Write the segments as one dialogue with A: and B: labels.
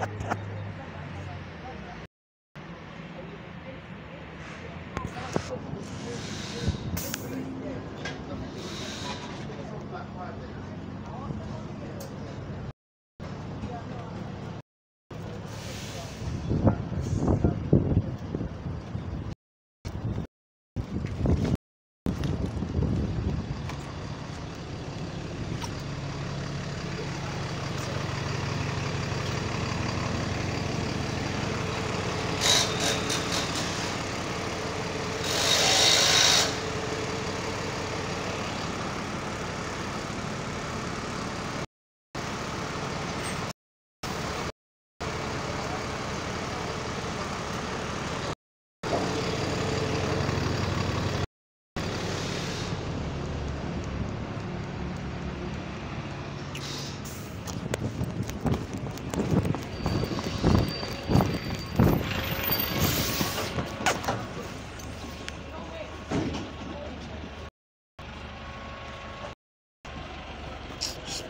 A: ha ha ha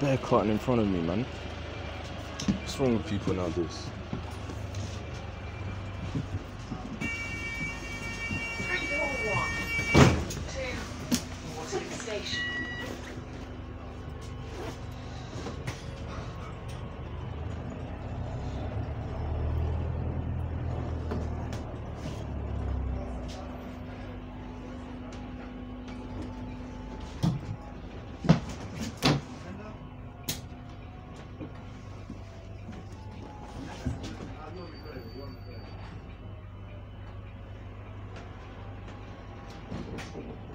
A: Spare cutting in front of me, man. What's wrong with people nowadays?
B: Thank you.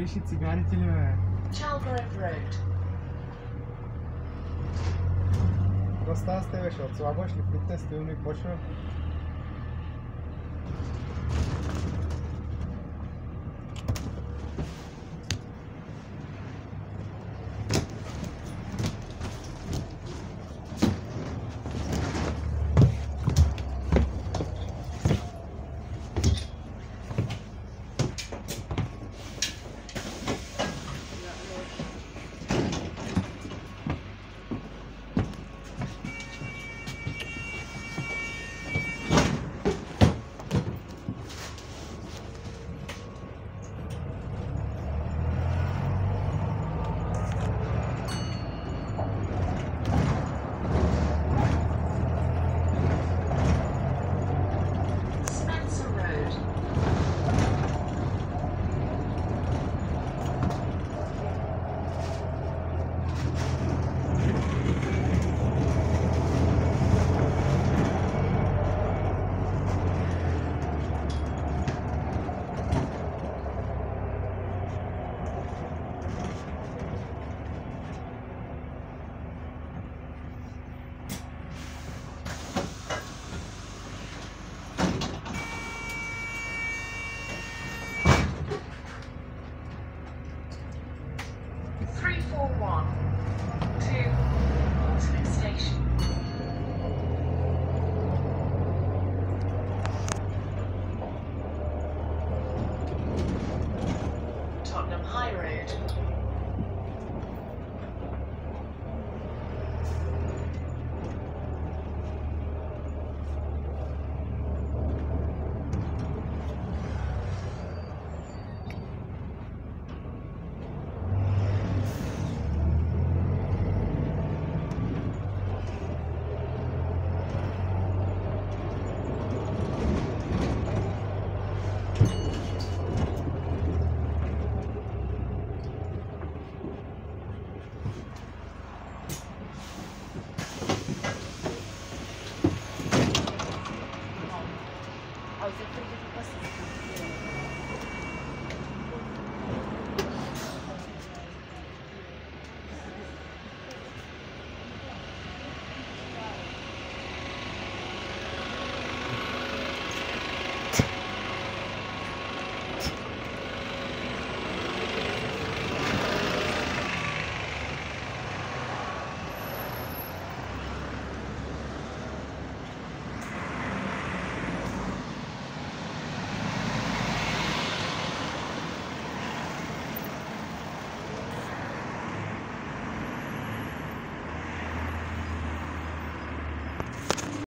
B: беше цигарите ли, бе?
C: Chalgrove Road.
B: Какво става с тебе, ще отслабваш ли? Питай, стоим ли почва?
C: four one two. I was afraid it was.